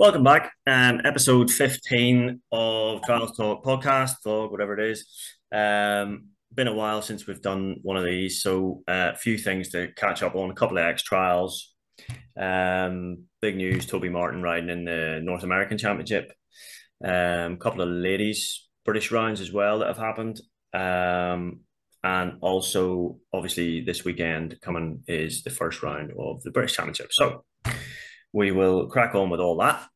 Welcome back. Um, episode 15 of Trials Talk podcast, vlog, whatever it is. Um, been a while since we've done one of these, so a uh, few things to catch up on. A couple of X trials. Um, big news: Toby Martyn riding in the North American Championship. Um, a couple of ladies British rounds as well that have happened. Um, and also, obviously, this weekend coming is the first round of the British Championship. So we will crack on with all that.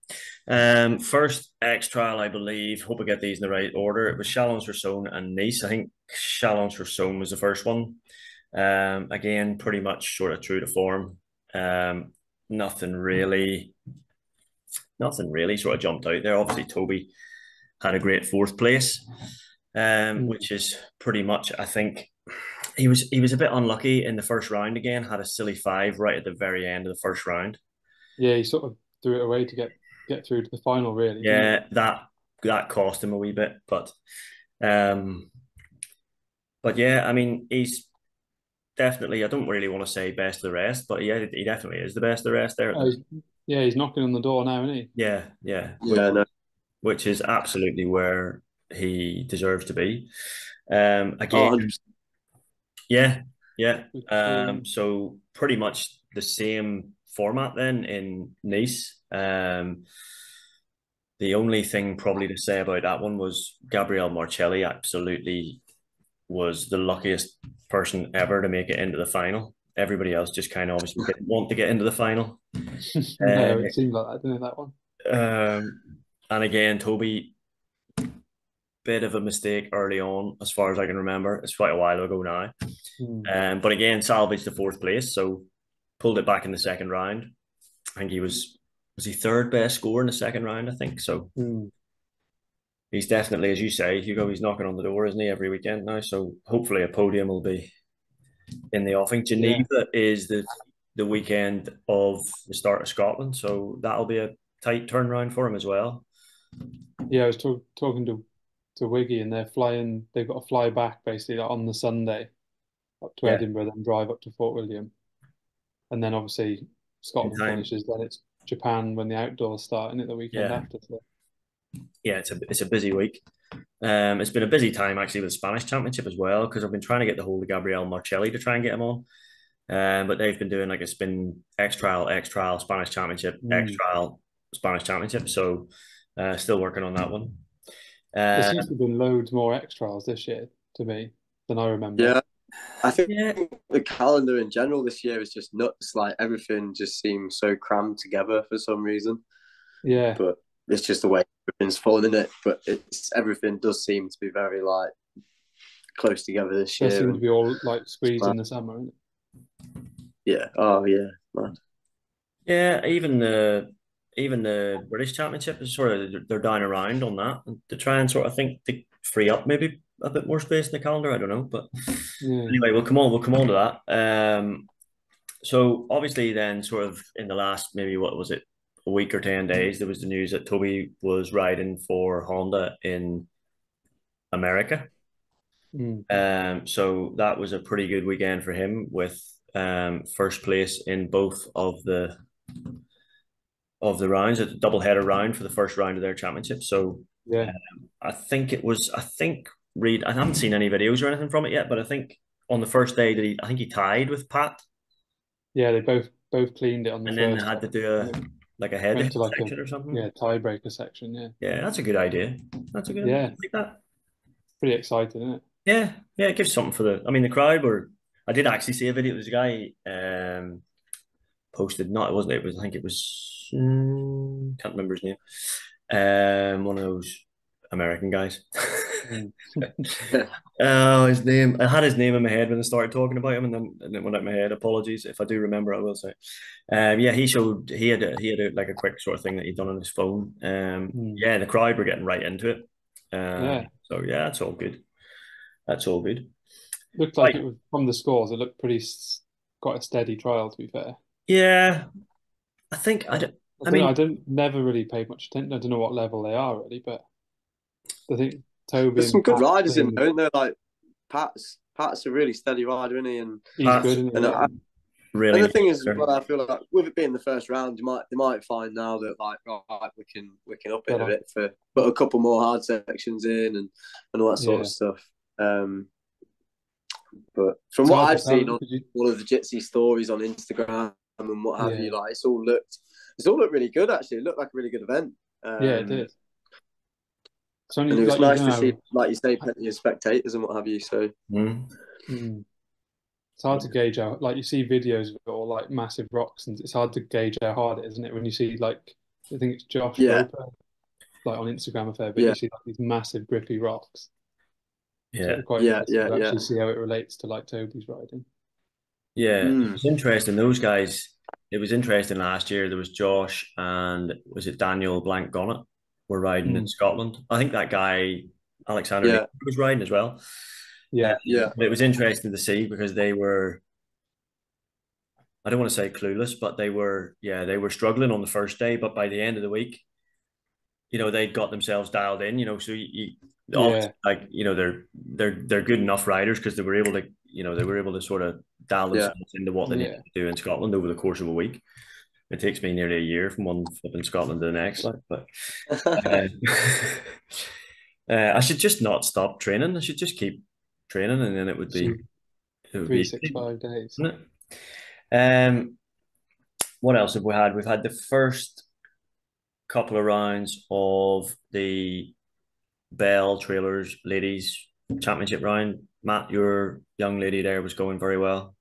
Um, first X trial, I believe. Hope I get these in the right order. It was Chalon-sur-Saône and Nice. I think Chalon-sur-Saône was the first one. Um, again, pretty much sort of true to form. Um, nothing really, nothing really sort of jumped out there. Obviously, Toby had a great fourth place, um, mm. which is pretty much, I think, he was he was a bit unlucky in the first round again. Had a silly five right at the very end of the first round. Yeah, he sort of threw it away to get get through to the final. Really. Yeah, that that cost him a wee bit, but um, but yeah, I mean, he's definitely. I don't really want to say best of the rest, but yeah, he definitely is the best of the rest there. Oh, yeah, he's knocking on the door now, isn't he? Yeah, yeah, yeah, which, no. which is absolutely where he deserves to be. Um, again, oh, yeah, yeah. Um, so pretty much the same format then in Nice. Um, the only thing probably to say about that one was Gabriel Marcelli absolutely was the luckiest person ever to make it into the final. Everybody else just kind of obviously didn't want to get into the final. no, it seemed like that, didn't it, that one? Um, and again, Toby, bit of a mistake early on, as far as I can remember. It's quite a while ago now. Mm. Um, but again, salvaged the fourth place. So pulled it back in the second round. I think he was was he third best score in the second round. I think so. Mm. He's definitely, as you say, Hugo. He's knocking on the door, isn't he, every weekend now? So hopefully a podium will be in the offing. Geneva yeah. is the the weekend of the start of Scotland, so that'll be a tight turnaround for him as well. Yeah, I was talk, talking to to Wiggy, and they're flying. They've got to fly back basically on the Sunday up to yeah. Edinburgh, then drive up to Fort William and then obviously Scotland finishes. Then it's Japan when the outdoors start, and it the weekend yeah. after. So. Yeah, it's a it's a busy week. Um, it's been a busy time actually with the Spanish Championship as well because I've been trying to get the hold of Gabriel Marcelli to try and get him on. Um, but they've been doing like it's been X trial, X trial, Spanish Championship, mm. X trial, Spanish Championship. So, uh, still working on that one. Uh, there seems to have been loads more X trials this year to me than I remember. Yeah, I think yeah. the calendar in general this year is just nuts. Like everything just seems so crammed together for some reason. Yeah. But it's just the way everything's falling in it. But it's everything does seem to be very like close together this year. They seem to be all like squeezed in the summer, Yeah. Oh yeah, man. Yeah, even the even the British Championship is sort of they're down around on that to try and sort of think to free up maybe a bit more space in the calendar. I don't know, but anyway, we'll come on. We'll come on to that. Um, so obviously, then sort of in the last maybe what was it a week or ten days, there was the news that Toby was riding for Honda in America. Mm. Um, so that was a pretty good weekend for him with um, first place in both of the of the rounds, a double header round for the first round of their championship. So yeah, um, I think it was. I think Reid. I haven't seen any videos or anything from it yet, but I think on the first day that he, I think he tied with Pat. Yeah, they both both cleaned it on the. And then had to do a like a head like section a, or something. Yeah, tiebreaker section. Yeah. Yeah, that's a good idea. That's a good. Yeah, like that. Pretty exciting, isn't it? Yeah, yeah, it gives something for the. I mean, the crowd were. I did actually see a video. There's a guy um posted. Not it wasn't. It was. I think it was. Um, can't remember his name. Um, one of those American guys. Mm. oh, his name. I had his name in my head when I started talking about him, and then and it went out my head. Apologies if I do remember. I will say. Um, yeah, he showed he had a, he had a, like a quick sort of thing that he'd done on his phone. Um, mm. yeah, the crowd were getting right into it. Um, yeah. So yeah, that's all good. That's all good. Looked like right. it was from the scores. It looked pretty quite a steady trial, to be fair. Yeah, I think I don't. I, I mean, I don't never really paid much attention. I don't know what level they are really, but I think Toby. There's some good Pat riders in there, not there? Like Pat's Pat's a really steady rider, isn't he? And he's good. And I, really. And the thing is, well, I feel like with it being the first round, you might they might find now that like right, we can we can up it a bit for put a couple more hard sections in and and all that sort yeah. of stuff. Um, but from what I've seen on you... all of the Jitsi stories on Instagram and what have yeah. you, like it's all looked it's all looked really good actually. It looked like a really good event. Um, yeah, it did. It's only, and it was nice to know... see, like you say, plenty of spectators and what have you. So. Mm. Mm. It's hard to gauge how, like, you see videos of all like massive rocks, and it's hard to gauge how hard it is, isn't it? When you see, like, I think it's Josh yeah. Roper, like on Instagram a fair bit, yeah. you see like these massive grippy rocks. Yeah, so yeah, yeah, to yeah. See how it relates to like Toby's riding. Yeah, mm. it's interesting. Those guys, it was interesting last year. There was Josh and was it Daniel Blanc-Gonnet were riding mm. in Scotland. I think that guy Alexander yeah. was riding as well. Yeah, yeah. But it was interesting to see because they were. I don't want to say clueless, but they were, yeah, they were struggling on the first day. But by the end of the week, you know, they'd got themselves dialed in. You know, so you, you yeah. like you know they're they're they're good enough riders because they were able to you know they were able to sort of dial themselves yeah. into what they yeah. need to do in Scotland over the course of a week. It takes me nearly a year from one flip in Scotland to the next, like, but uh, uh, I should just not stop training. I should just keep training, and then it would be it would three be, six five days. Um, what else have we had? We've had the first couple of rounds of the Belle Trailers Ladies Championship round. Matt, your young lady there was going very well.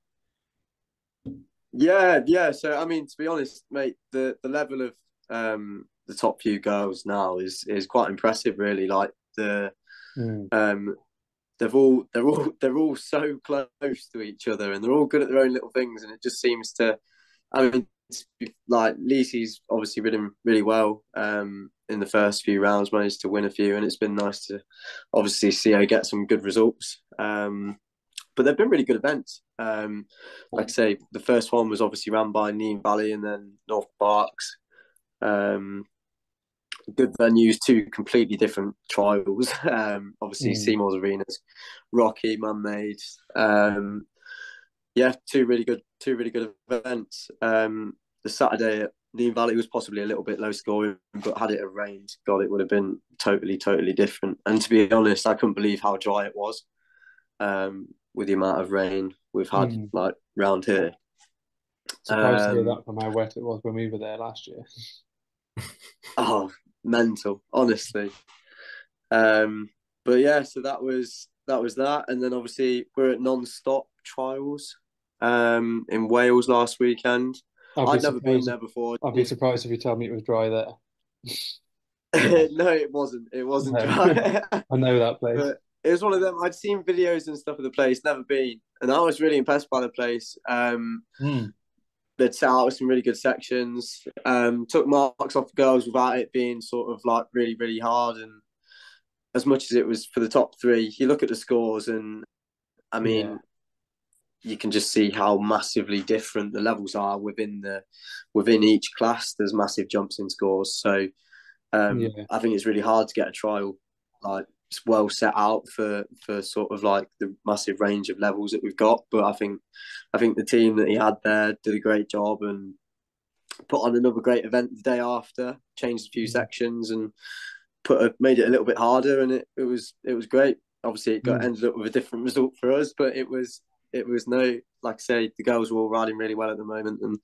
Yeah, yeah. So I mean, to be honest, mate, the the level of um the top few girls now is is quite impressive. Really, like the mm. um they've all they're all they're all so close to each other and they're all good at their own little things and it just seems to I mean like Lisi's obviously ridden really well um, in the first few rounds managed to win a few and it's been nice to obviously see her get some good results um, but they've been really good events um, like I say the first one was obviously ran by Neen Valley and then North Berks um, good venues, two completely different trials. Um, obviously, mm. Seymour's Arenas, rocky, man-made. Um, yeah, two really good, two really good events. Um, the Saturday at Neen Valley was possibly a little bit low scoring, but had it rained, God, it would have been totally, totally different. And to be honest, I couldn't believe how dry it was um, with the amount of rain we've had mm. like round here. Surprised to hear um, that from how wet it was when we were there last year. oh, mental, honestly. Um, but yeah, so that was that was that, and then obviously we're at non-stop trials um, in Wales last weekend. i would never been there before. I'd be surprised if you tell me it was dry there. no, it wasn't. It wasn't no. dry. I know that place. But it was one of them. I'd seen videos and stuff of the place, never been, and I was really impressed by the place. Um, mm they'd set out some really good sections. Um, took marks off girls without it being sort of like really, really hard. And as much as it was for the top three, you look at the scores, and I mean, yeah. you can just see how massively different the levels are within the within each class. There's massive jumps in scores, so um, yeah. I think it's really hard to get a trial like well set out for for sort of like the massive range of levels that we've got. But I think I think the team that he had there did a great job and put on another great event the day after. Changed a few mm. sections and put a, made it a little bit harder, and it, it was it was great. Obviously, it got mm. ended up with a different result for us, but it was it was no like I say the girls were all riding really well at the moment, and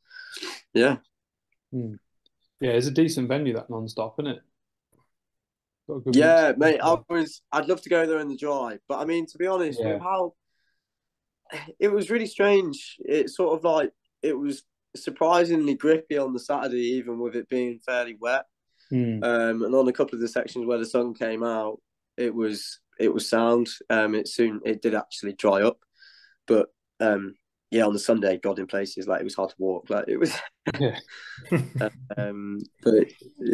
yeah. Mm. Yeah, it's a decent venue that non-stop, isn't it? Yeah, mate. I was. I'd love to go there in the dry, but I mean, to be honest, yeah. how it was really strange. It sort of like it was surprisingly grippy on the Saturday, even with it being fairly wet. Mm. Um, and on a couple of the sections where the sun came out, it was it was sound. Um, it soon it did actually dry up, but um, yeah, on the Sunday, God in places like it was hard to walk. Like it was, yeah. um, but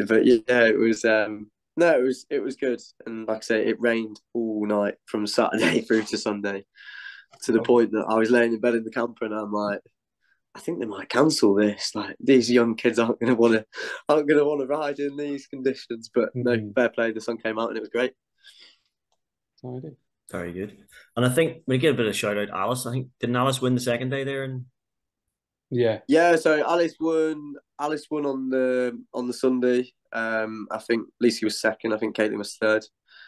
but yeah, it was um, no, it was it was good, and like I say, it rained all night from Saturday through to Sunday, to the oh. point that I was laying in bed in the camper, and I'm like, I think they might cancel this. Like these young kids aren't going to want to aren't going to want to ride in these conditions. But mm-hmm. no, fair play. The sun came out and it was great. Very good. And I think we get a bit of shout out, Alice. I think didn't Alice win the second day there? And Yeah. Yeah, so Alice won. Alice won on the on the Sunday. Um, I think Lisa was second. I think Caitlin was third.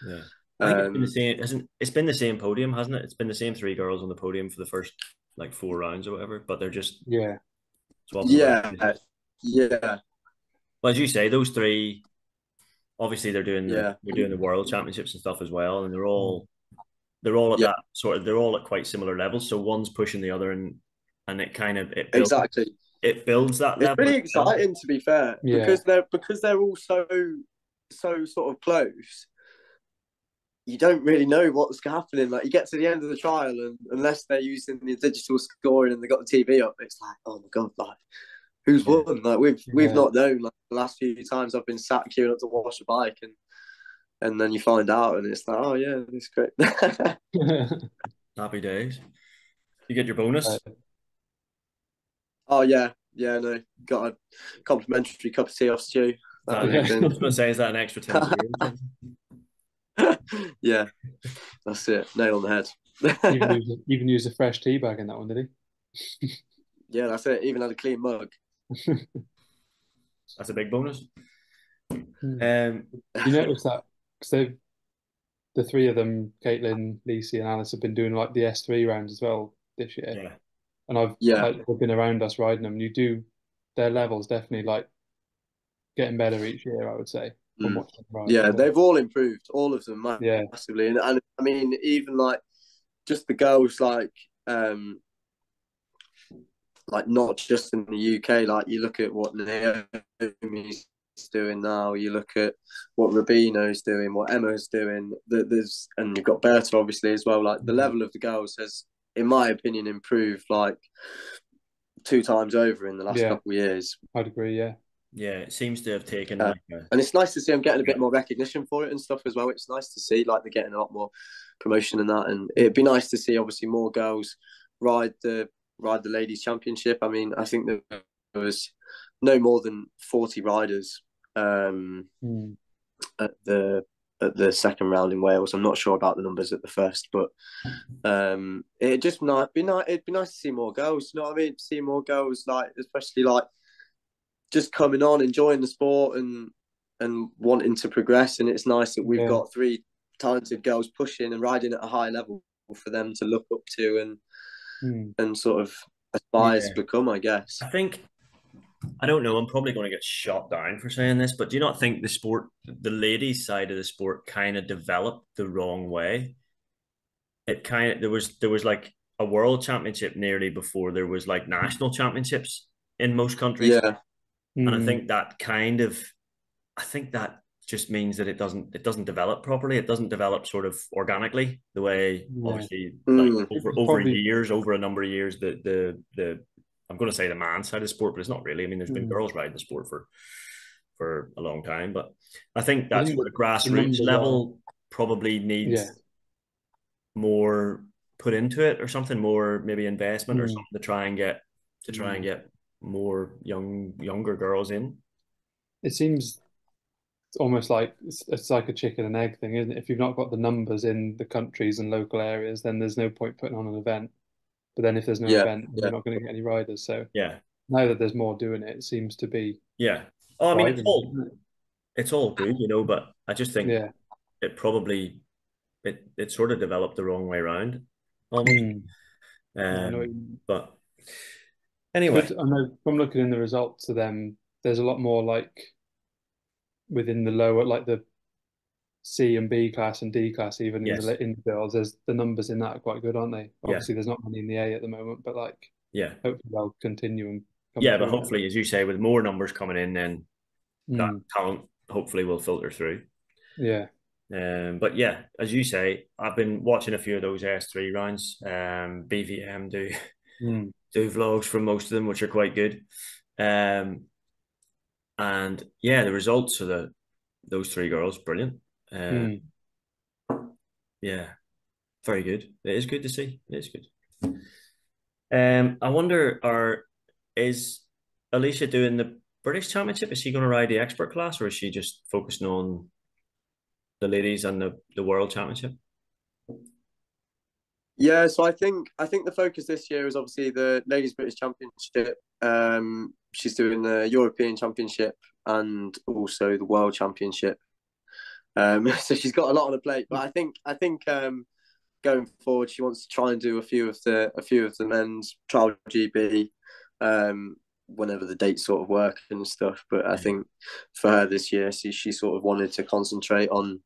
Yeah. I think um, it's been the um, same. Hasn't it's been the same podium, hasn't it? It's been the same three girls on the podium for the first like four rounds or whatever. But they're just yeah, yeah, yeah. Well, as you say, those three, obviously they're doing the, yeah. they're doing the world championships and stuff as well, and they're all they're all at yeah. that sort of they're all at quite similar levels. So one's pushing the other, and and it kind of it builds, exactly it builds that. It's pretty exciting to be fair, yeah. because they're because they're all so so sort of close. You don't really know what's happening. Like you get to the end of the trial, and unless they're using the digital scoring and they got the TV up, it's like, oh my god, like who's yeah. won? Like we've we've not known. Like the last few times I've been sat queuing up to wash a bike, and and then you find out, and it's like, oh yeah, it's great. Happy days. You get your bonus. Oh yeah, yeah. No, got a complimentary cup of tea off Stu. I was going to say, is that an extra ten? yeah, that's it. Nail on the head. even, used, even used a fresh tea bag in that one, did he? yeah, that's it. Even had a clean mug. that's a big bonus. Hmm. Um, you notice that because they've the three of them, Caitlin, Lisi, and Alice, have been doing like the S three rounds as well this year. Yeah. And I've yeah like, been around us riding them. You do their levels definitely like getting better each year. I would say. Mm. Yeah, they've all improved, all of them massively, yeah. and, and I mean even like just the girls like um like not just in the UK. Like you look at what Naomi's doing now. You look at what Rubino's doing, what Emma's doing. There's and you've got Berta obviously as well. Like the mm-hmm. level of the girls has, in my opinion, improved like two times over in the last yeah. couple of years. I'd agree. Yeah. Yeah, it seems to have taken. Uh, like a... And it's nice to see them getting a bit more recognition for it and stuff as well. It's nice to see like they're getting a lot more promotion and that. And it'd be nice to see obviously more girls ride the ride the ladies championship. I mean, I think there was no more than forty riders um, mm. at the at the second round in Wales. I'm not sure about the numbers at the first, but um, it just might be nice. It'd be nice to see more girls. You know what I mean? See more girls, like especially like just coming on, enjoying the sport, and and wanting to progress. And it's nice that we've yeah. got three talented girls pushing and riding at a high level for them to look up to and mm. and sort of aspire yeah. to become. I guess. I think I don't know. I'm probably going to get shot down for saying this, but do you not think the sport, the ladies' side of the sport, kind of developed the wrong way? It kind of there was there was like a world championship nearly before there was like national championships in most countries. Yeah, and I hmm. think that kind of, I think that just means that it doesn't it doesn't develop properly. It doesn't develop sort of organically the way yeah. obviously like mm. over over Probably. years, over a number of years, the the the I'm going to say the man side of sport, but it's not really. I mean, there's been mm. girls riding the sport for for a long time, but I think that's where the grassroots level probably needs yeah. more put into it or something more, maybe investment mm. or something to try and get to try mm. and get more young younger girls in. It seems it's almost like it's, it's, like a chicken and egg thing, isn't it? If you've not got the numbers in the countries and local areas, then there's no point putting on an event. But then if there's no yeah, event, yeah. you're not going to get any riders. So yeah, now that there's more doing it, it seems to be yeah. Oh, I mean, it's all it's all good, you know, but I just think yeah. it probably it it sort of developed the wrong way around. Mm. Um, but anyway, but I know from looking in the results of them, there's a lot more like within the lower, like the C and B class and D class, even yes. in the in the girls, there's the numbers in that are quite good, aren't they? Obviously, yeah. there's not many in the A at the moment, but like, yeah, hopefully they'll continue and yeah, but hopefully, as you say, with more numbers coming in, then mm. that talent hopefully will filter through. Yeah. Um, but yeah, as you say, I've been watching a few of those S three rounds. Um, BVM do mm. do vlogs from most of them, which are quite good. Um, and yeah, the results of the those three girls brilliant. Um, mm. Yeah, very good. It is good to see. It is good. Um, I wonder, are is Alicia doing the British Championship? Is she going to ride the expert class, or is she just focusing on the ladies and the, the World Championship? Yeah, so I think I think the focus this year is obviously the Ladies British Championship. Um, she's doing the European Championship and also the World Championship. Um, so she's got a lot on the plate. But I think I think um, going forward, she wants to try and do a few of the a few of the men's trial GB um, whenever the dates sort of work and stuff. But I think for her this year, she she sort of wanted to concentrate on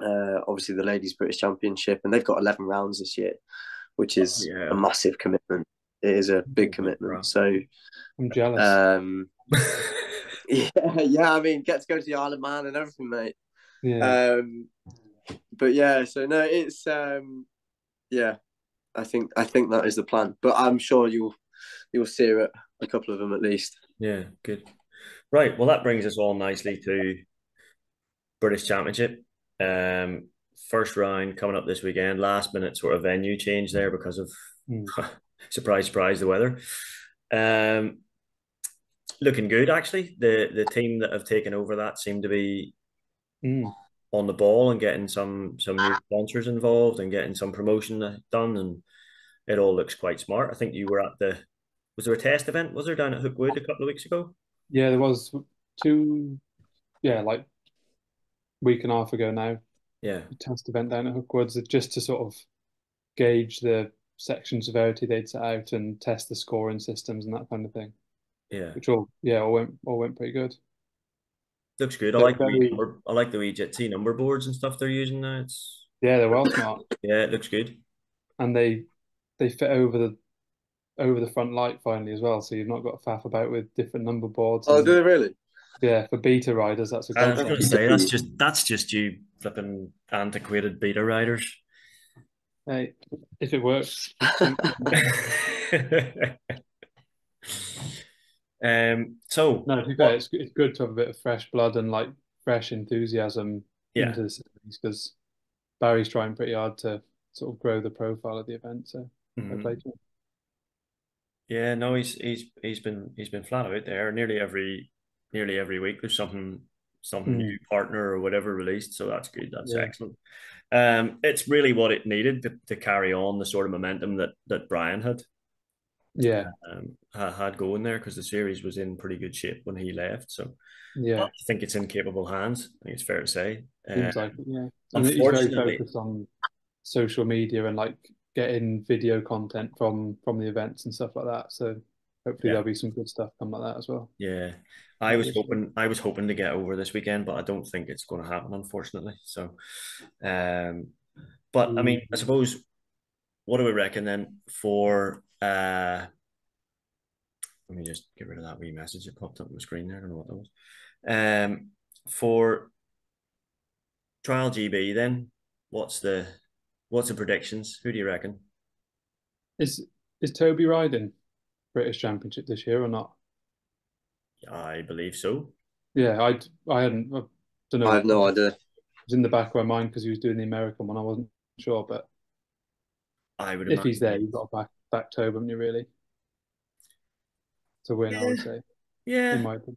uh, obviously the ladies British Championship, and they've got eleven rounds this year, which is oh, yeah. a massive commitment. It is a big commitment. So I'm jealous. Um, yeah, yeah. I mean, get to go to the Isle of Man and everything, mate. Yeah. Um, but yeah, so no, it's um, yeah. I think I think that is the plan, but I'm sure you'll you'll see it a couple of them at least. Yeah, good. Right. Well, that brings us all nicely to British Championship. Um, first round coming up this weekend. Last minute sort of venue change there because of mm. surprise, surprise, the weather. Um, looking good actually. The the team that have taken over that seem to be mm. on the ball and getting some some new sponsors involved and getting some promotion done, and it all looks quite smart. I think you were at the was there a test event? Was there down at Hookwood a couple of weeks ago? Yeah, there was two. Yeah, like week and a half ago now. Yeah. test event down at Hookwoods just to sort of gauge the section severity they'd set out and test the scoring systems and that kind of thing. Yeah. Which all yeah, all went all went pretty good. Looks good. I like very, the number, I like the WeJT number boards and stuff they're using now. It's yeah, they're well smart. yeah, it looks good. And they they fit over the over the front light finally as well, so you've not got to faff about with different number boards. Oh, do they really? Yeah, for beta riders, that's a I was going to say that's just that's just you flipping antiquated beta riders. Hey, if it works. um. So no, fair, it's it's good to have a bit of fresh blood and like fresh enthusiasm yeah. into the series because Barry's trying pretty hard to sort of grow the profile of the event. So mm-hmm. Yeah, no, he's he's he's been he's been flat out there nearly every nearly every week there's something something mm. new partner or whatever released so that's good that's yeah. excellent um it's really what it needed to, to carry on the sort of momentum that that brian had yeah um, had going there because the series was in pretty good shape when he left so yeah i think it's in capable hands i think it's fair to say Seems uh, like it, yeah and he's very focused on social media and like getting video content from from the events and stuff like that so hopefully yeah. there'll be some good stuff come like that as well yeah I was hoping I was hoping to get over this weekend, but I don't think it's going to happen, unfortunately. So, um, but I mean, I mm. suppose what do we reckon then for? Uh, let me just get rid of that wee message that popped up on the screen there. I don't know what that was. Um, for trial GB, then what's the what's the predictions? Who do you reckon? Is is Toby riding British Championship this year or not? I believe so. Yeah, I I hadn't. I don't know. I have no idea. It was in the back of my mind because he was doing the American one. I wasn't sure, but I would. If he's there, you've got a back back Tobe, haven't you? Really, to win, yeah. I would say. Yeah. In my opinion.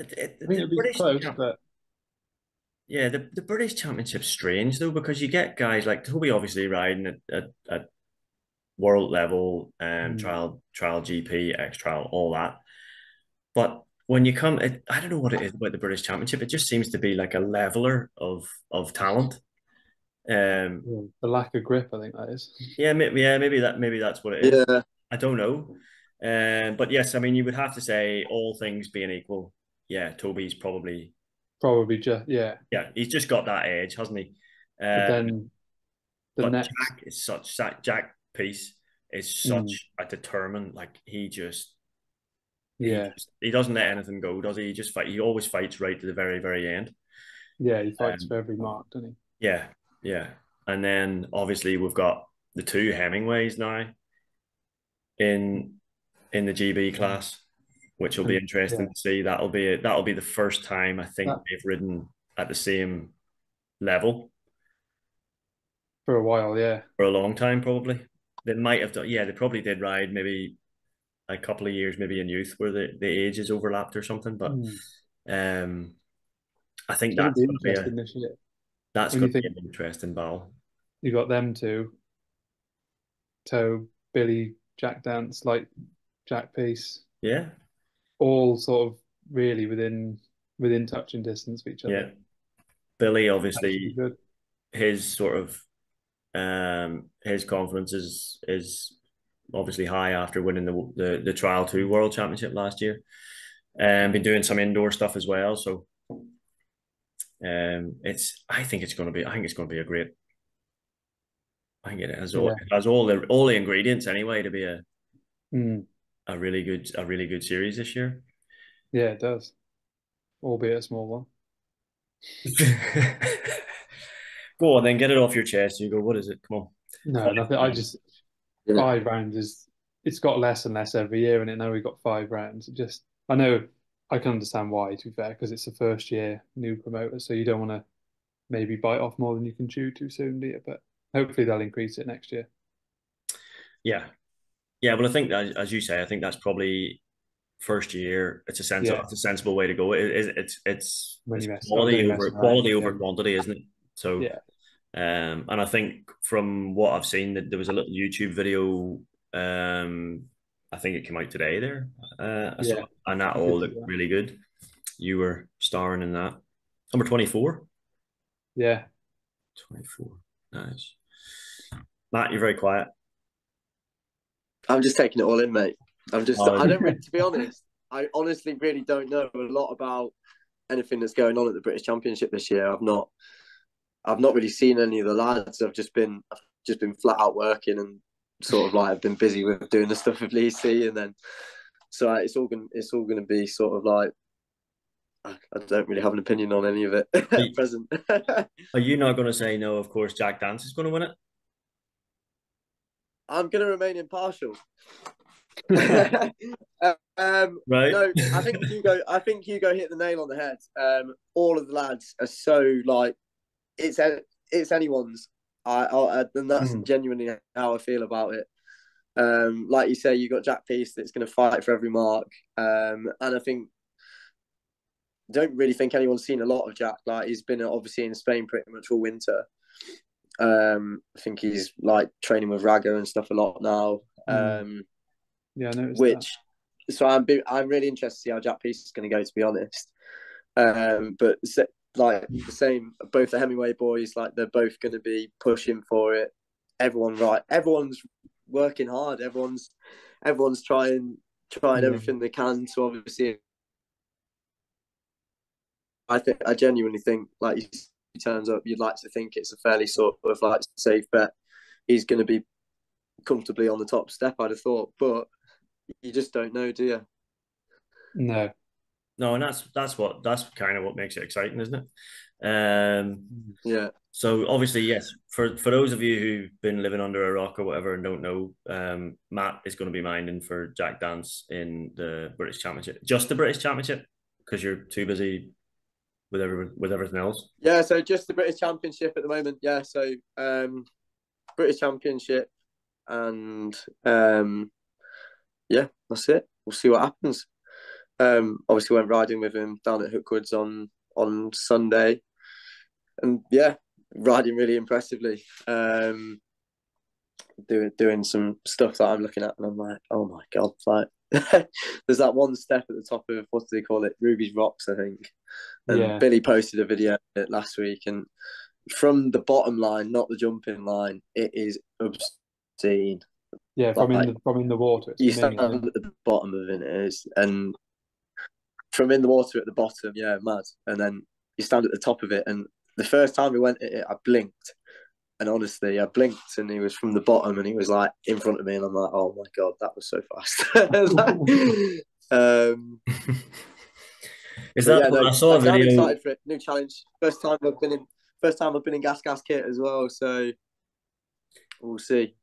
It, I think it'd be close, but. Yeah, the, the British Championship's strange though because you get guys like Toby obviously riding at, at, at world level, um, mm. trial trial GP, X trial, all that. But when you come, it, I don't know what it is about the British Championship. It just seems to be like a leveler of of talent. Um, yeah, the lack of grip, I think that is. Yeah, maybe, yeah, maybe that maybe that's what it is. Yeah, I don't know. Um, but yes, I mean, you would have to say all things being equal, yeah, Toby's probably probably just yeah, yeah, he's just got that edge, hasn't he? Um, then the but next Jack is such Jack Peace is such mm. a determined like he just yeah. He, just, he, doesn't let anything go, does he? He just fight. He always fights right to the very, very end. Yeah, he fights um, for every mark, doesn't he? Yeah, yeah. And then obviously we've got the two Hemingways now in in the GB class, which will be interesting yeah. to see. That'll be that'll be the first time I think that, they've ridden at the same level for a while. Yeah, for a long time probably. They might have done. Yeah, they probably did ride maybe a couple of years maybe in youth where the, the age is overlapped or something. But mm. um, I think that's going to be a, that's going to be an interesting battle. You got them two, Toe, Billy, Jack Dance, like Jack Peace. Yeah. All sort of really within within touching distance of each other. Yeah. Billy obviously his sort of um his confidence is is obviously high after winning the the, the trial two world championship last year. And um, been doing some indoor stuff as well. So um it's I think it's gonna be I think it's gonna be a great I think it has all yeah. it has all the all the ingredients anyway to be a mm. a really good a really good series this year. Yeah, it does. Albeit a small one. go on then, get it off your chest. You go, what is it? Come on. No, nothing. I just yeah. five rounds is it's got less and less every year, and it now we've got five rounds. It just I know I can understand why, to be fair, because it's the first year new promoter, so you don't want to maybe bite off more than you can chew too soon, do you? But hopefully they'll increase it next year. Yeah, yeah. Well, I think as you say, I think that's probably first year. It's a sensible, yeah. it's a sensible way to go. It, it, it's it's, it's quality over quality over quantity, isn't it? So yeah. Um, and I think from what I've seen, that there was a little YouTube video. Um, I think it came out today there. Uh, yeah. and that all looked really good. You were starring in that. Number twenty four. Yeah. Twenty four. Nice. Matt, you're very quiet. I'm just taking it all in, mate. I'm just. Oh, I don't. Really, to be honest, I honestly really don't know a lot about anything that's going on at the British Championship this year. I've not. I've not really seen any of the lads. I've just been. I've just been flat out working and sort of like I've been busy with doing the stuff with Lisi and then. So it's all gonna It's all going to be sort of like I don't really have an opinion on any of it at present. Are you not going to say no? Of course, Jack Dance is going to win it. I'm going to remain impartial. um, right. No, I think Hugo. I think Hugo hit the nail on the head. Um, all of the lads are so like it's it's anyone's. I, I and that's mm. genuinely how I feel about it. Um, like you say, you got Jack Peace that's going to fight for every mark, um, and I think don't really think anyone's seen a lot of Jack. Like he's been obviously in Spain pretty much all winter. Um, I think he's like training with Raga and stuff a lot now. Mm. Um, yeah, I which that. so I'm I'm really interested to see how Jack Peace is going to go. To be honest, um, but like the same, both the Hemingway boys, like they're both going to be pushing for it. Everyone, right? Everyone's working hard. Everyone's everyone's trying trying mm. everything they can to obviously I think I genuinely think like he turns up, you'd like to think it's a fairly sort of like safe bet. He's going to be comfortably on the top step, I'd have thought, but you just don't know, do you? No, no, and that's that's what that's kind of what makes it exciting, isn't it? Um, yeah. So obviously, yes, for for those of you who've been living under a rock or whatever and don't know, um, Matt is going to be minding for Jack Dance in the British Championship, just the British Championship, because you're too busy with every, with everything else? Yeah, so just the British Championship at the moment. Yeah, so um, British Championship, and um, yeah, that's it. We'll see what happens. Um, obviously, went riding with him down at Hookwoods on on Sunday, and yeah, riding really impressively. Um, doing doing some stuff that I'm looking at, and I'm like, oh my god, like there's that one step at the top of what do they call it, Ruby's Rocks, I think. And yeah. Billy posted a video last week, and from the bottom line, not the jumping line, it is obscene. Yeah, from like, in the from in the water. You stand at the bottom of it is, and from in the water at the bottom, yeah, mad. And then you stand at the top of it, and the first time we went at it, I blinked, and honestly, I blinked, and he was from the bottom, and he was like in front of me, and I'm like, oh my god, that was so fast. um, is that? Yeah, no, I saw a video. I'm excited for it. New challenge. First time I've been in. First time I've been in Gas Gas kit as well. So we'll see.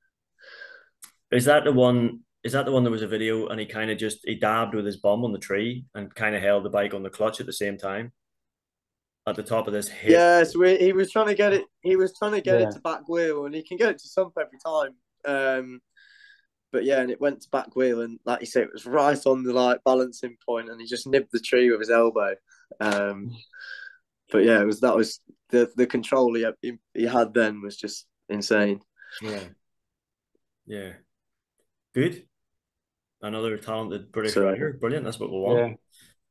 Is that the one? Is that the one that was a video and he kind of just he dabbed with his bum on the tree and kind of held the bike on the clutch at the same time? At the top of this hill. Yeah, so he was trying to get it. He was trying to get yeah. it to back wheel, and he can get it to sump every time. Um, but yeah, and it went to back wheel, and like you said, it was right on the like balancing point, and he just nibbed the tree with his elbow. Um, but yeah, it was that was the the control he, he, he had then was just insane. Yeah, Yeah. Good. Another talented British so, rider. Brilliant. That's what we want.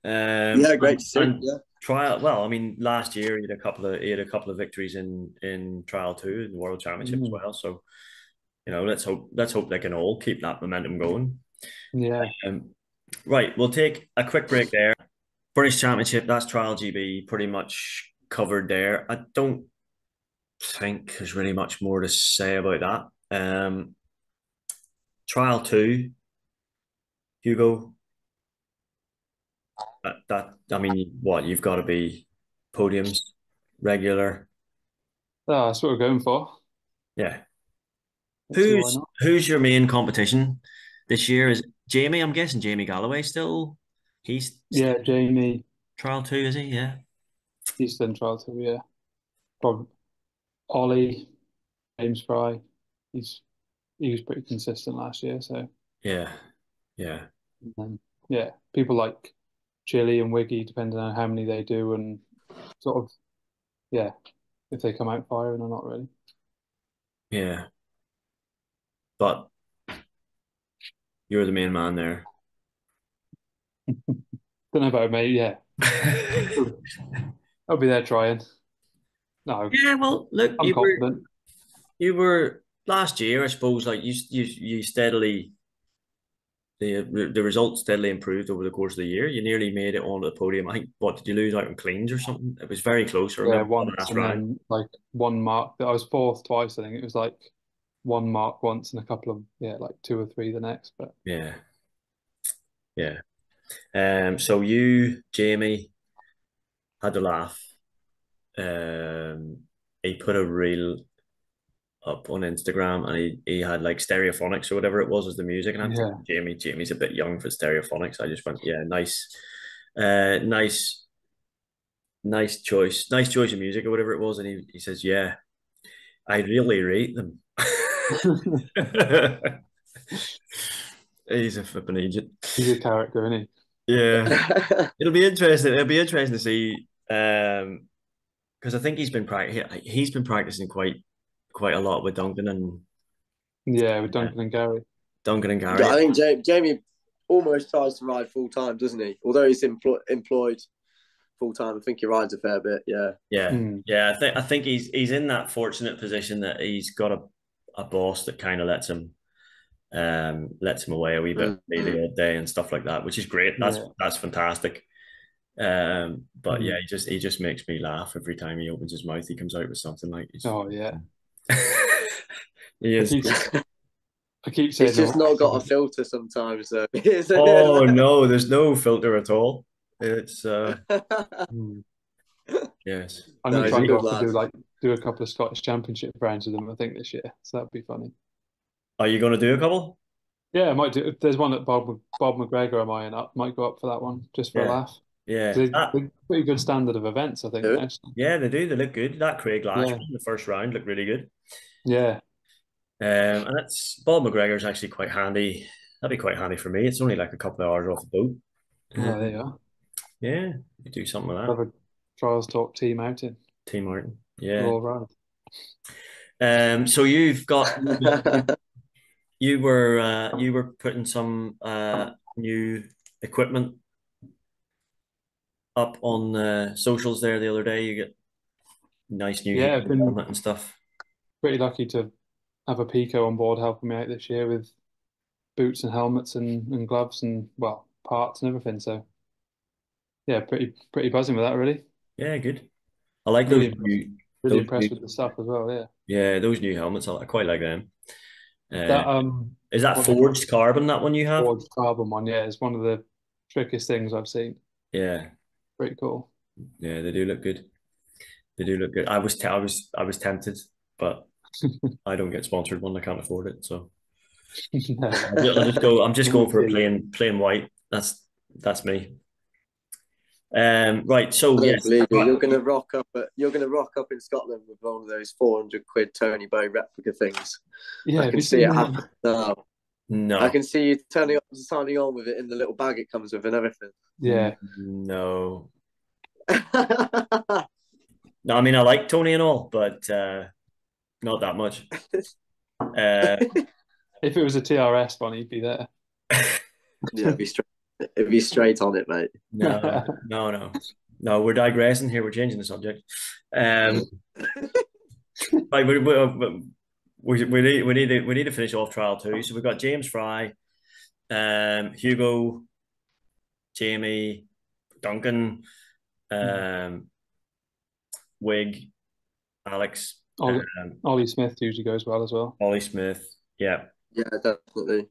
Yeah. Um, yeah, great and, to see. Yeah. Trial. Well, I mean, last year he had a couple of he had a couple of victories in in trial two in the World Championship mm. as well. So, you know, let's hope let's hope they can all keep that momentum going. Yeah. Um, right. We'll take a quick break there. British Championship. That's Trial GB. Pretty much covered there. I don't think there's really much more to say about that. Um, trial two, Hugo. That, that I mean, what you've got to be podiums regular. Oh, that's what we're going for. Yeah. who's who's your main competition this year? Is Jamie? I'm guessing Jamie Galloway still. He's yeah, Jamie. Trial two, is he? Yeah. He's done trial two, yeah. Probably Ollie, James Fry. He's he was pretty consistent last year, so yeah, yeah, and then, yeah. People like Chili and Wiggy, depending on how many they do, and sort of yeah, if they come out firing or not, really. Yeah, but you're the main man there. Don't know about me. Yeah, I'll be there trying. No. Yeah, well, look, I'm you confident. were you were last year, I suppose. Like you, you, you steadily the the results steadily improved over the course of the year. You nearly made it onto the podium. I think what did you lose out in cleans or something? It was very close. yeah, one then, like one mark. I was fourth twice. I think it was like one mark once and a couple of yeah, like two or three the next. But yeah, yeah. Um. So you, Jamie, had to laugh um, he put a reel up on Instagram and he, he had like stereophonics or whatever it was as the music and I'm yeah. Jamie Jamie's a bit young for stereophonics. I just went yeah nice uh nice nice choice nice choice of music or whatever it was and he, he says yeah I really rate them he's a flipping agent he's a character isn't he yeah it'll be interesting it'll be interesting to see um because I think he's been practicing. He's been practicing quite quite a lot with Duncan and yeah, with Duncan and Gary. Duncan and Gary. Yeah, I think Jamie, Jamie almost tries to ride full time, doesn't he? Although he's empl- employed full time, I think he rides a fair bit. Yeah, yeah, mm. yeah. I think I think he's he's in that fortunate position that he's got a, a boss that kind of lets him um lets him away a wee bit the odd day and stuff like that, which is great. That's yeah. that's fantastic. Um, but yeah, mm-hmm. he just he just makes me laugh every time he opens his mouth. He comes out with something like, "Oh yeah." he is. I keep, saying, he's just not got a filter sometimes. Though. oh no, there's no filter at all. It's uh, hmm. yes. I'm gonna try to do like do a couple of Scottish Championship rounds with them. I think this year, so that'd be funny. Are you going to do a couple? Yeah, I might do. If there's one that Bob Bob McGregor am I up, might go up for that one just for yeah. a laugh. Yeah, they, that, pretty good standard of events, I think. Yeah, they do. They look good. That Craig Lash yeah. in the first round looked really good. Yeah, um, and that's Bob McGregor's actually quite handy. That'd be quite handy for me. It's only like a couple of hours off the boat. Yeah, there you are. Yeah, you do something like that. Have a trials talk team outing. Team outing. Yeah. All right. Um, so you've got you were uh, you were putting some uh, new equipment up on the socials there the other day. You get nice new yeah, been and stuff. Pretty lucky to have a Pico on board helping me out this year with boots and helmets and, and gloves and well parts and everything. So yeah, pretty pretty buzzing with that really. Yeah, good. I like really those new. Really those impressed new, with the stuff as well. Yeah. Yeah, those new helmets. I quite like them. Uh, that um is that forged carbon that one you have? Forged carbon one, yeah. It's one of the trickiest things I've seen. Yeah, pretty cool. Yeah, they do look good. They do look good. I was I was I was tempted, but I don't get sponsored one. I can't afford it, so I just go. I'm just going for a plain plain white. That's that's me. Um, right. So yes, you. you're going to rock up. At, you're going to rock up in Scotland with one of those 400 quid Toni Bou replica things. Yeah, I can see it happen now. No, I can see you turning up, signing on with it in the little bag it comes with and everything. Yeah. No. no, I mean I like Tony and all, but uh, not that much. Uh, if it was a TRS one, he'd be there. yeah, it'd be straight. It'd be straight on it, mate. No, no, no, no. We're digressing here. We're changing the subject. Um, like we, we, we, we need we need to, we need to finish off trial two. So we've got James Fry, um, Hugo, Jamie, Duncan, um, Wig, Alex, Ollie, um, Ollie Smith usually goes well as well. Ollie Smith, yeah, yeah, definitely.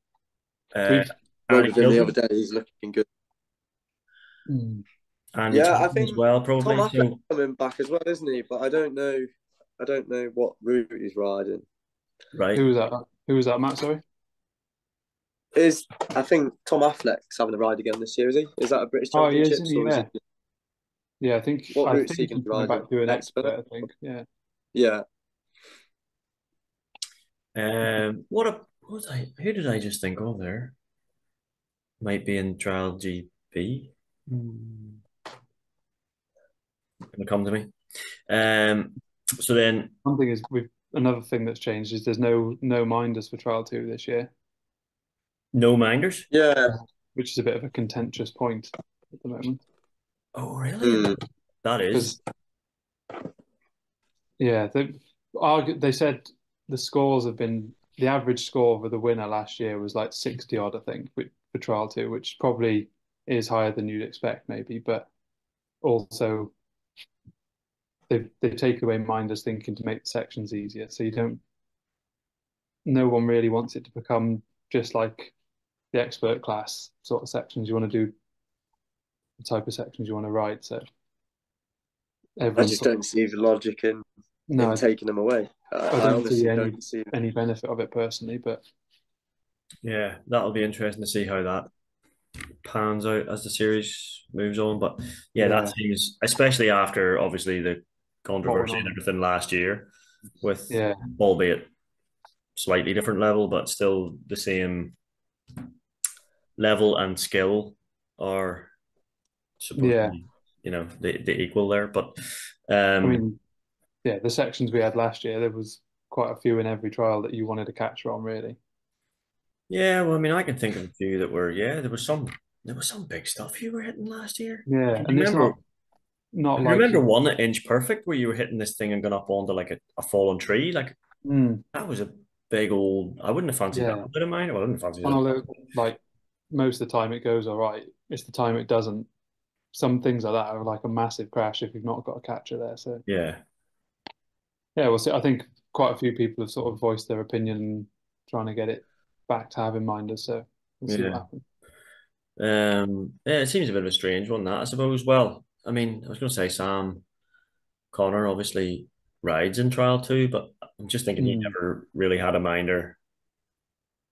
Uh, the other day, he's looking good. Mm. And yeah, I think as well probably Tom so... coming back as well, isn't he? But I don't know. I don't know what route he's riding. Right. Who was that? Who was that, Matt? Sorry. Is I think Tom Affleck's having a ride again this year, is he? Is that a British Championship? Oh, yeah, he? yeah. I think. What I think he can ride back to an expert, expert. I think. Yeah. Yeah. Um. What a what I? Who did I just think of there? Might be in trial GP. Mm. Gonna come to me. Um. So then, one thing is we've another thing that's changed is there's no no minders for trial two this year. No minders. Yeah, which is a bit of a contentious point at the moment. Oh really? Mm. That is. Yeah, they argue, they said the scores have been the average score for the winner last year was like 60 odd, I think, for trial two, which probably is higher than you'd expect, maybe, but also they've they've taken away minders thinking to make the sections easier. So you don't no one really wants it to become just like the expert class sort of sections. You want to do the type of sections you want to write. So I just don't see the logic in, no, in taking them away. I, I don't see any don't see any benefit of it personally, but yeah, that'll be interesting to see how that pans out as the series moves on. But yeah, yeah. that seems especially after obviously the controversy and everything last year, with yeah, albeit slightly different level, but still the same level and skill are supposed yeah. Be, you know, the the equal there. But um, I mean, yeah, the sections we had last year, there was quite a few in every trial that you wanted to catch on, really. Yeah, well, I mean, I can think of a few that were yeah, there was some there was some big stuff you were hitting last year. Yeah, and remember, not, not like remember you... one at Inch Perfect where you were hitting this thing and going up onto like a, a fallen tree, like mm. that was a big old. I wouldn't have fancied yeah. that bit of mine. I wouldn't fancied that. Like most of the time, it goes all right. It's the time it doesn't. Some things like that are like a massive crash if you've not got a catcher there. So yeah, yeah. Well, see, I think quite a few people have sort of voiced their opinion, trying to get it back to have having minders. So we'll see yeah. what happens. Um, yeah, it seems a bit of a strange one that I suppose. Well, I mean, I was going to say Sam Connor obviously rides in trial too, but I'm just thinking mm. he hmm. never really had a minder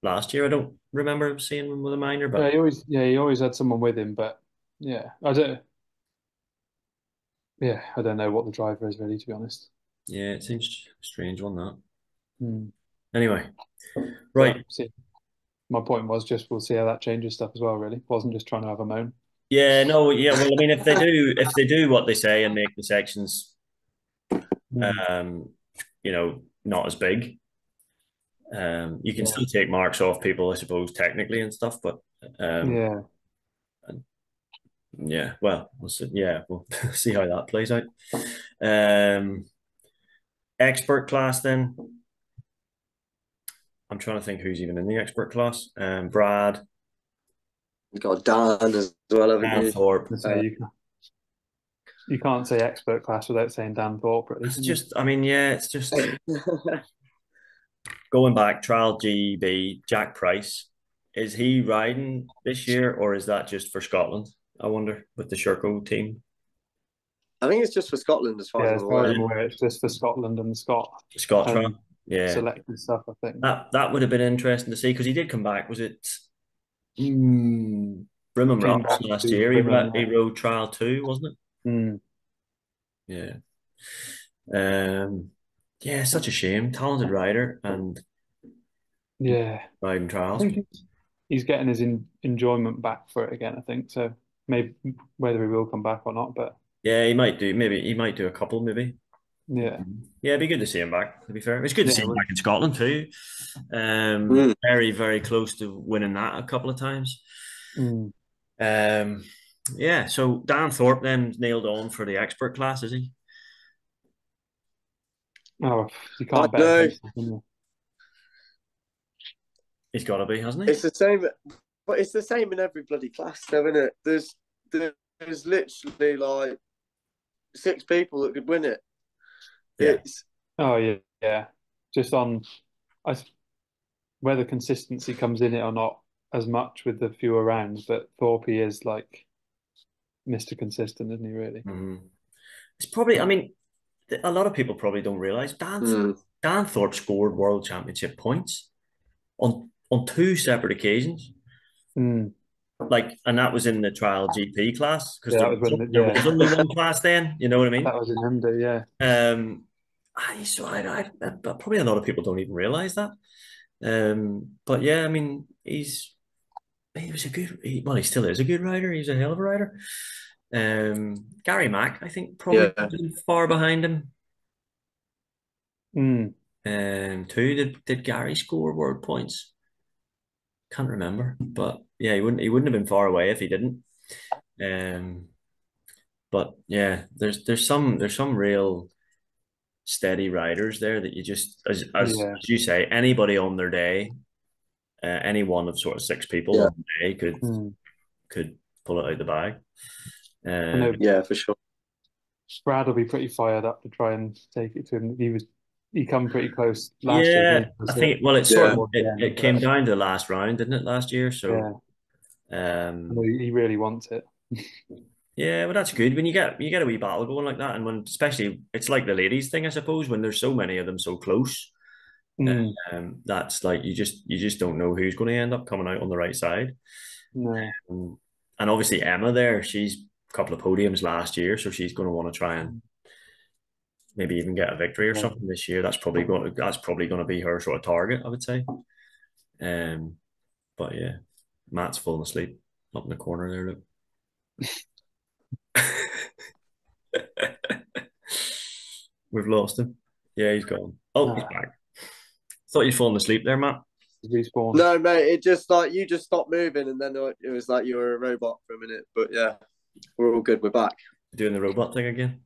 last year. I don't remember seeing him with a minder, but yeah, he always yeah he always had someone with him, but yeah, I don't. Yeah, I don't know what the driver is really, to be honest. Yeah, it seems strange on that. Hmm. Anyway, right. My point was just we'll see how that changes stuff as well. Really, wasn't just trying to have a moan. Yeah, no, yeah. Well, I mean, if they do, if they do what they say and make the sections, mm. um, you know, not as big, um, you can yeah. still take marks off people, I suppose, technically and stuff. But um, yeah, yeah. Well, we'll see. Yeah, we'll see how that plays out. Um, expert class then. I'm trying to think who's even in the expert class. Um, Brad. You've got Dan as well, haven't Dan you? Thorpe. So you, can, you can't say expert class without saying Dan Thorpe. At least, it's just, I mean, yeah, it's just going back. Trial GB, Jack Peace. Is he riding this year, or is that just for Scotland? I wonder with the Sherco team. I think it's just for Scotland, as far yeah, as I'm aware. It's just for Scotland and Scott. Scott um, yeah, selected stuff. I think that that would have been interesting to see because he did come back. Was it mm, Brimham Rocks last year? He, he rode trial two, wasn't it? Mm. Yeah. Um. Yeah, such a shame. Talented rider and yeah, riding trials. he's getting his in, enjoyment back for it again. I think so. Maybe whether he will come back or not, but yeah, he might do. Maybe he might do a couple. Maybe Yeah. Yeah, it'd be good to see him back, to be fair. It's good to Yeah, see him back in Scotland too. Um, Mm. Very, very close to winning that a couple of times. Mm. Um, yeah, so Dan Thorpe then nailed on for the expert class, is he? Oh, you can't I bet him. He's got to be, hasn't he? It's the same, but it's the same in every bloody class, though, isn't it? There's there's literally like six people that could win it. Yeah. It's Oh yeah, yeah. Just on, I th- whether consistency comes in it or not as much with the fewer rounds, but Thorpe is like Mr. Consistent, isn't he? Really? Mhm. It's probably, I mean, a lot of people probably don't realize Dan Mm. Dan Thorpe scored world championship points on on two separate occasions. Mm. Like, and that was in the trial GP class because Yeah, there, that was was, when the- there yeah. was only one class then. You know what I mean? That was in Hyundai, yeah. Um, I so I, I, I probably a lot of people don't even realize that. Um, but yeah, I mean, he's he was a good. He, well, he still is a good rider. He's a hell of a rider. Um, Gary Mack, I think, probably Yeah. far behind him. Mm. Um, two did did Gary score world points? Can't remember, but yeah, he wouldn't he wouldn't have been far away if he didn't. Um, but yeah, there's there's some there's some real steady riders there that you just as as, Yeah. as you say, anybody on their day, uh, any one of sort of six people Yeah. on the day could Mm. could pull it out the bag. Um, yeah, for sure. Brad will be pretty fired up to try and take it to him. He was he come pretty close last year. yeah, didn't? I So, think well, it sort Yeah. of it, it came down to the last round, didn't it, last year? So yeah, um, he really wants it. Yeah, well, that's good when you get you get a wee battle going like that, and when especially it's like the ladies thing, I suppose, when there's so many of them so close, Mm. um, that's like you just you just don't know who's going to end up coming out on the right side. No. Um, and obviously Emma there, she's a couple of podiums last year, so she's going to want to try and maybe even get a victory or something this year. That's probably going to that's probably going to be her sort of target, I would say. Um, but yeah, Matt's falling asleep up in the corner there. Look. We've lost him. Yeah, he's gone. Oh, he's Ah. back. Thought you'd fallen asleep there, Matt. Respawn. No, mate, it just like you just stopped moving, and then it was like you were a robot for a minute. But yeah, we're all good. We're back. Doing the robot thing again.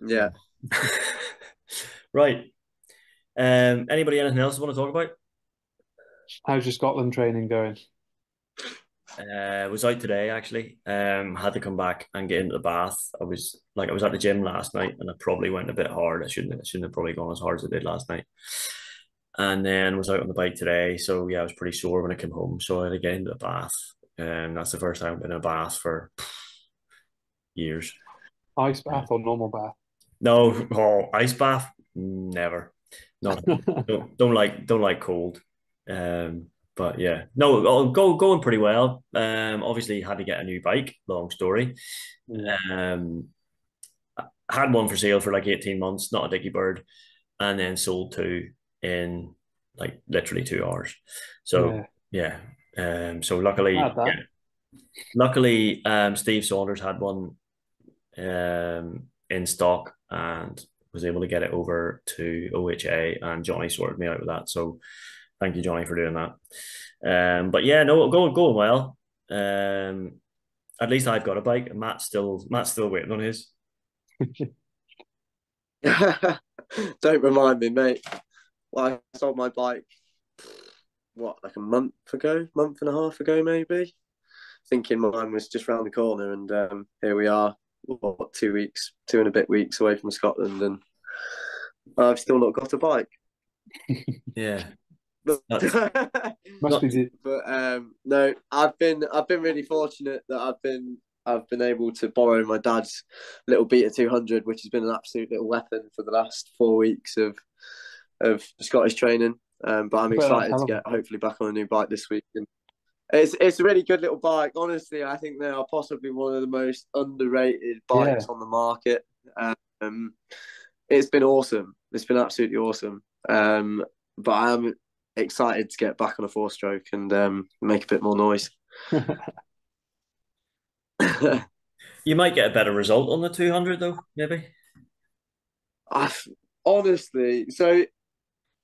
Yeah. right. Um, anybody anything else you want to talk about? How's your Scotland training going? Uh, was out today actually. Um, had to come back and get into the bath. I was like I was at the gym last night and I probably went a bit hard. I shouldn't I shouldn't have probably gone as hard as I did last night. And then was out on the bike today. So yeah, I was pretty sore when I came home. So I had to get into the bath. And that's the first time I've been in a bath for years. Ice bath or normal bath? No, oh, ice bath, never. No, don't, don't like don't like cold. Um, but yeah, no, oh, go going pretty well. Um, obviously had to get a new bike. Long story. Um, had one for sale for like eighteen months, not a dicky bird, and then sold two in like literally two hours. So Yeah. yeah, um, so luckily, yeah, luckily, um, Steve Saunders had one um in stock and was able to get it over to OHA, and Johnny sorted me out with that. So thank you, Johnny, for doing that. Um, but yeah, no, going going well. Um, at least I've got a bike, Matt's still Matt's still waiting on his. Don't remind me, mate. Well, I sold my bike. What, like a month ago, month and a half ago, maybe. Thinking mine was just round the corner, and um, here we are. What, two weeks, two and a bit weeks away from Scotland, and I've still not got a bike. Yeah, But, Must be but um, no, I've been I've been really fortunate that I've been I've been able to borrow my dad's little Beta 200, which has been an absolute little weapon for the last four weeks of of Scottish training. Um, but I'm excited to get hopefully back on a new bike this week. And it's it's a really good little bike. Honestly, I think they are possibly one of the most underrated bikes on the market. Um, it's been awesome. It's been absolutely awesome. Um, but I am excited to get back on a four stroke and um, make a bit more noise. you might get a better result on the two hundred though, maybe. I honestly, so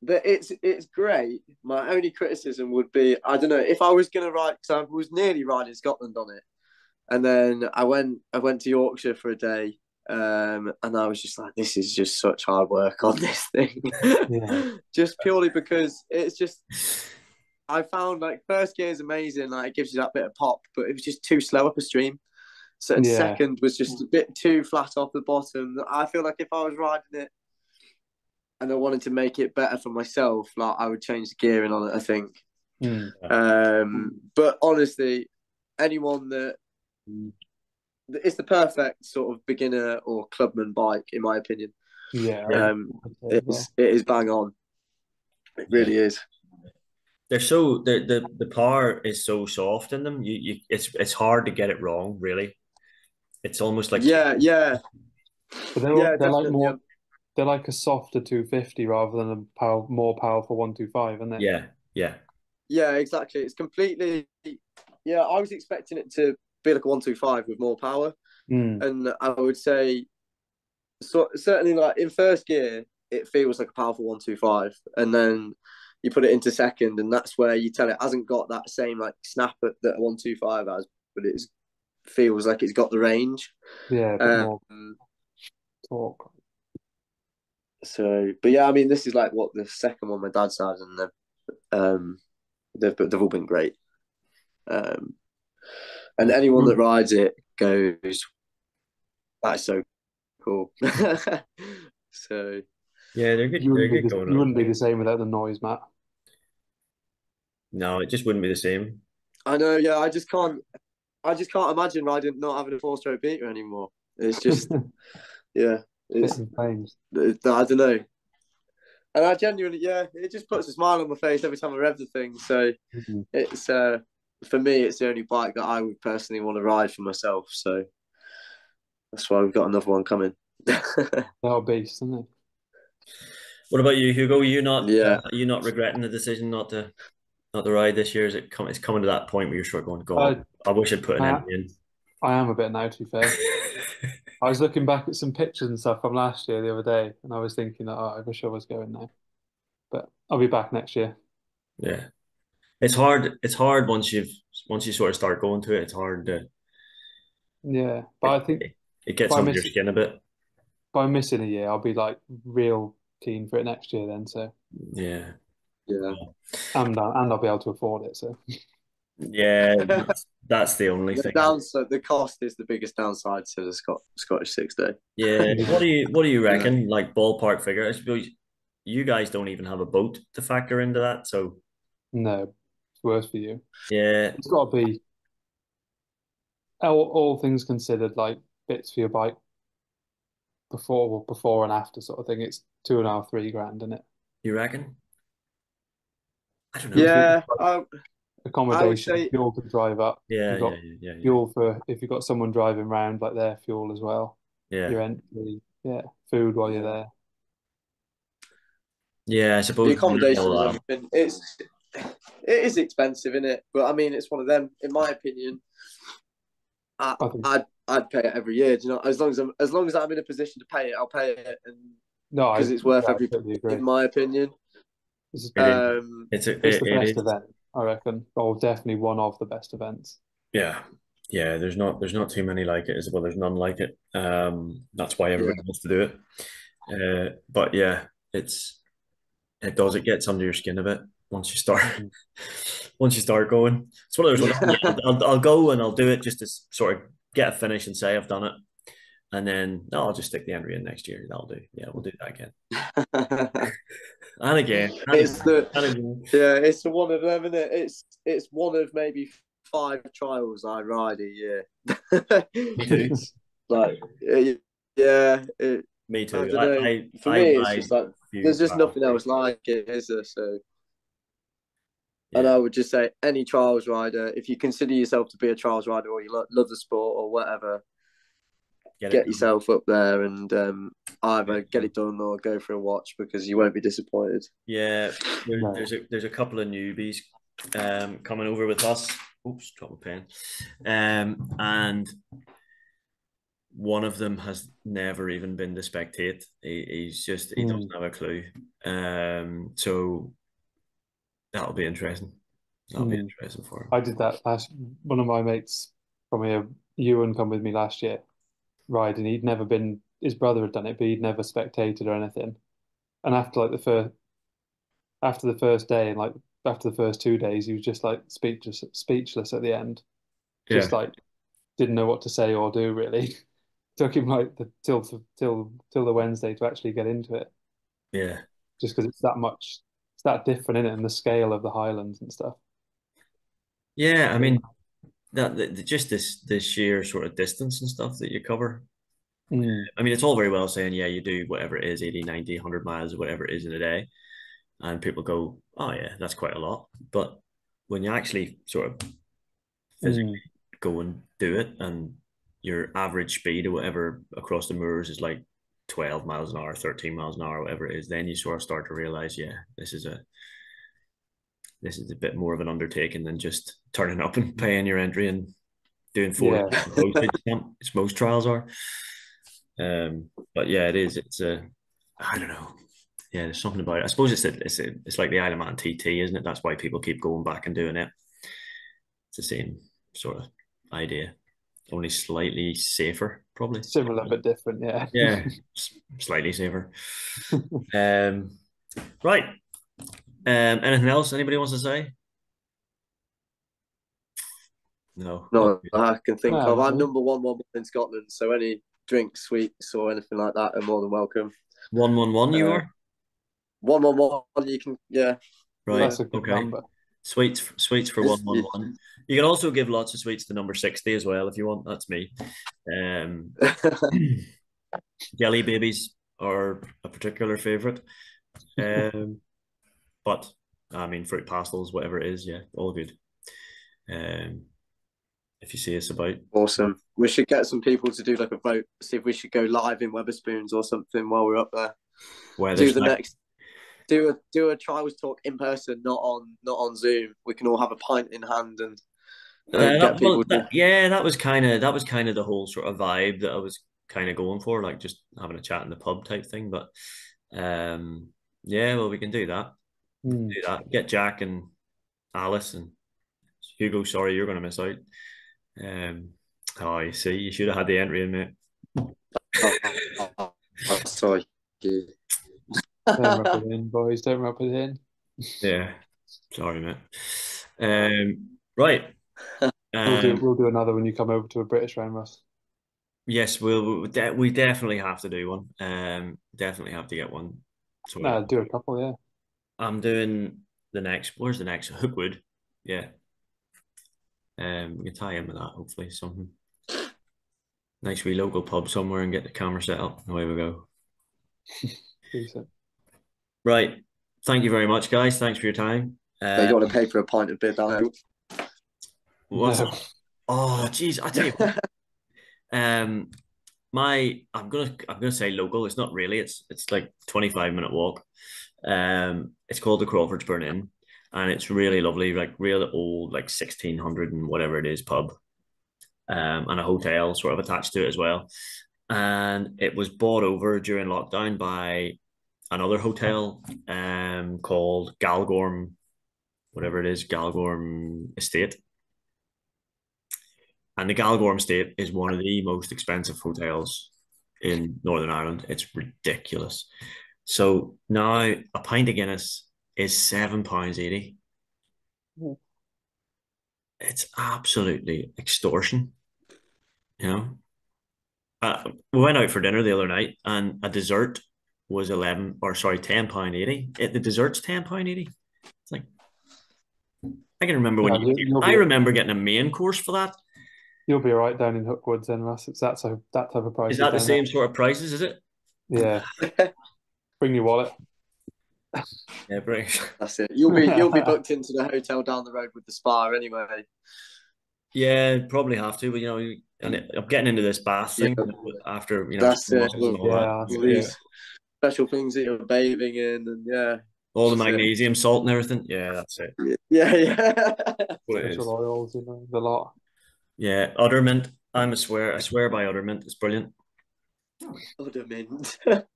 that it's it's great. My only criticism would be I don't know if I was gonna ride because I was nearly riding Scotland on it, and then I went I went to Yorkshire for a day, um, and I was just like, this is just such hard work on this thing, yeah. just purely because it's just. I found like first gear is amazing, like it gives you that bit of pop, but it was just too slow up a stream. So yeah. second was just a bit too flat off the bottom. I feel like if I was riding it and I wanted to make it better for myself, like I would change the gearing on it. I think. Mm. Um, but honestly, anyone that it's the perfect sort of beginner or clubman bike, in my opinion. Yeah, um, it's it is bang on. It really is. They're so the the the power is so soft in them. You you it's it's hard to get it wrong. Really, it's almost like yeah yeah. But they're, yeah, they're like more they're like a softer 250 rather than a power, more powerful 125, aren't they? Yeah, yeah. Yeah, exactly. It's completely. Yeah, I was expecting it to be like a 125 with more power. Mm. And I would say, so, certainly, like in first gear, it feels like a powerful 125. And then you put it into second, and that's where you tell it hasn't got that same like snap that a 125 has, but it feels like it's got the range. Yeah, um, talk. So, but yeah, I mean, this is like what the second one my dad had, and they've um, they've they've all been great. Um, and anyone that rides it goes, "That's so cool." so, yeah, they're good. You they're good the, you wouldn't be the same without the noise, Matt. No, it just wouldn't be the same. I know. Yeah, I just can't. I just can't imagine riding not having a four-stroke beater anymore. It's just, yeah. It's, I don't know. And I genuinely, yeah, it just puts a smile on my face every time I rev the thing. So mm-hmm. it's uh, for me, it's the only bike that I would personally want to ride for myself. So that's why we've got another one coming. That'll be isn't it? What about you, Hugo? Are you not? Yeah. Uh, are you not regretting the decision not to not to ride this year? Is it come? It's coming to that point where you're sort of going, "God, uh, I wish I'd put an I, in." I am a bit now, to be fair. I was looking back at some pictures and stuff from last year the other day, and I was thinking, oh, I wish I was going now. But I'll be back next year. Yeah, it's hard. It's hard once you've once you sort of start going to it. It's hard to. Yeah, but it, I think it gets under your skin a bit. By missing a year, I'll be like real keen for it next year. Then, so yeah, yeah, and uh, and I'll be able to afford it. So yeah, that's, that's the only the thing. Downside, the cost is the biggest downside to the Scot- Scottish six day. Yeah. what do you What do you reckon? Yeah. Like ballpark figure? I suppose you guys don't even have a boat to factor into that, so no, it's worse for you. Yeah, it's got to be all, all things considered, like bits for your bike before before and after sort of thing. It's two and a half, three grand, isn't it? You reckon? I don't know. Yeah, accommodation, say, fuel to drive up. Yeah, yeah, yeah, yeah, Fuel for if you've got someone driving around, like their fuel as well. Yeah. Your entry, yeah, food while you're there. Yeah, I suppose the accommodation it's it is expensive, isn't it? But I mean, it's one of them. In my opinion, I, I would I'd, I'd pay it every year. Do you know? As long as I'm as long as I'm in a position to pay it, I'll pay it, and no, because it's worth every. In my opinion, it's, um, it's, a, it's the it, best it event. I reckon. Oh, definitely one of the best events. Yeah, yeah. There's not there's not too many like it as well. There's none like it. Um, that's why everybody yeah. wants to do it. Uh, but yeah, it's it does it gets under your skin a bit once you start mm. once you start going. It's one of those ones. I'll, I'll go and I'll do it just to sort of get a finish and say I've done it. And then no, I'll just stick the entry in next year. That'll do. Yeah, we'll do that again. and again. And it's the again. yeah, it's the one of them, isn't it? It's it's one of maybe five trials I ride a year. like yeah, it, me too. I I, I, For me, it's just like there's just nothing else like it, is there? So. Yeah. And I would just say, any trials rider, if you consider yourself to be a trials rider or you love the sport or whatever, get, get yourself up there and um, either get it done or go for a watch because you won't be disappointed. Yeah, there, there's a there's a couple of newbies um, coming over with us. Oops, drop a pen. Um, and one of them has never even been to spectate. He, he's just he mm. doesn't have a clue. Um, so that'll be interesting. That'll mm. be hmm. interesting for him. I did that last. One of my mates from here, Ewan, come with me last year, ride, and he'd never been. His brother had done it, but he'd never spectated or anything. And after like the first, after the first day, and like after the first two days, he was just like speechless, speechless at the end. Just yeah. like didn't know what to say or do really. Took him like the till till till the Wednesday to actually get into it. Yeah. Just because it's that much, it's that different in it, and the scale of the Highlands and stuff. Yeah, I mean, that the, just this this sheer sort of distance and stuff that you cover. Mm. I mean, it's all very well saying, yeah, you do whatever it is, 80, 90, 100 miles or whatever it is in a day. And people go, oh, yeah, that's quite a lot. But when you actually sort of physically mm. go and do it and your average speed or whatever across the moors is like 12 miles an hour, 13 miles an hour, whatever it is, then you sort of start to realize, yeah, this is a this is a bit more of an undertaking than just turning up and paying your entry and doing four yeah. It's most trials are. Um, but yeah, it is. It's a I don't know. Yeah, there's something about it. I suppose it's a, it's a, it's like the Isle of Man TT, isn't it? That's why people keep going back and doing it. It's the same sort of idea only slightly safer, probably. Similar but different, yeah. Yeah, slightly safer. um, right. Um, anything else anybody wants to say? No. No, I can think of. I'm number one one in Scotland, so any drinks, sweets, or anything like that are more than welcome. One one one, you uh, are. One one one. You can, yeah. Right. That's a good okay. number. Sweets, sweets for one one one. You can also give lots of sweets to number sixty as well if you want. That's me. Um, jelly babies are a particular favorite. Um, but I mean, fruit pastels, whatever it is, yeah, all good. Um, if you see us about, awesome. We should get some people to do like a vote. See if we should go live in Wetherspoons or something while we're up there. Where do the next do a do a trials talk in person, not on not on Zoom. We can all have a pint in hand and uh, that, well, that, yeah, that was kind of that was kind of the whole sort of vibe that I was kind of going for, like just having a chat in the pub type thing. But um, yeah, well, we can do that. Mm. Do that. Get Jack and Alice and Hugo. Sorry, you're going to miss out. Um, oh, you see, you should have had the entry in, mate. sorry. Don't rub it in, boys. Don't rub it in. Yeah. Sorry, mate. Um, right. Um, we'll, do, um, we'll do another when you come over to a British round, Russ. Yes, we'll, we de- we definitely have to do one. Um, definitely have to get one. So no, do a couple, yeah. I'm doing the next. Where's the next? Hookwood. Yeah. Um, we can tie in with that. Hopefully, something nice wee local pub somewhere and get the camera set up. Away we go. Right. Thank you very much, guys. Thanks for your time. Uh, you want to pay for a pint of beer down What's no. Oh, jeez, I tell you. um, my I'm gonna I'm gonna say local. It's not really. It's it's like twenty five minute walk. Um, it's called the Crawfordsburn Inn, and it's really lovely. Like real old, like sixteen hundred and whatever it is pub, um, and a hotel sort of attached to it as well. And it was bought over during lockdown by another hotel um called Galgorm, whatever it is, Galgorm Estate. And the Galgorm Estate is one of the most expensive hotels in Northern Ireland. It's ridiculous. So now a pint of Guinness is seven pounds eighty. Mm. It's absolutely extortion. You know, uh, we went out for dinner the other night, and a dessert was eleven or sorry, ten pound eighty. It, the dessert's ten pound eighty. It's like I can remember when yeah, you. I remember getting a main course for that. You'll be right down in Hookwoods then, Russ. It's that so that type of price. Is that the same there. sort of prices? Is it? Yeah. bring your wallet. Yeah, bring. That's it. You'll be you'll be booked into the hotel down the road with the spa anyway. Yeah, probably have to, but you know, and I'm getting into this bath thing yeah. after you know. That's it. yeah, that special things that you're bathing in, and yeah, all the magnesium, it. salt, and everything. Yeah, that's it. Yeah, yeah. Special oils, you know, the lot. Yeah, uddermint. I'm a swear. I swear by Uddermint. It's brilliant. Uddermint.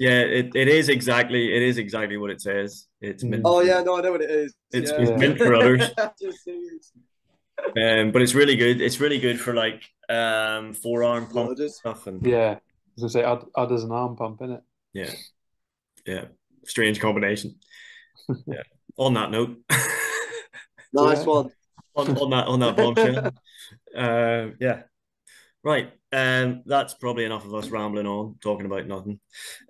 Yeah, it, it is exactly it is exactly what it says. It's mint. Oh yeah, no, I know what it is. It's, yeah. it's mint for others. um, but it's really good. It's really good for like um forearm pump stuff and yeah. As I say, add, add as an arm pump in it. Yeah, yeah. Strange combination. yeah. On that note. nice yeah. one. On, on that on that bombshell. uh, yeah. Right. Um, that's probably enough of us rambling on, talking about nothing.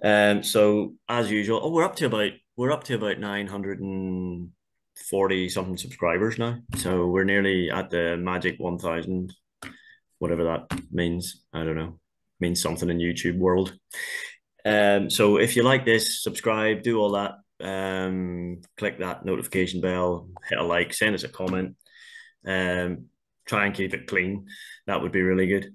Um, so as usual, oh, we're up to about we're up to about nine hundred and forty something subscribers now. So we're nearly at the magic one thousand, whatever that means. I don't know. It means something in YouTube world. Um, so if you like this, subscribe, do all that. Um, click that notification bell, hit a like, send us a comment. Um, try and keep it clean. That would be really good.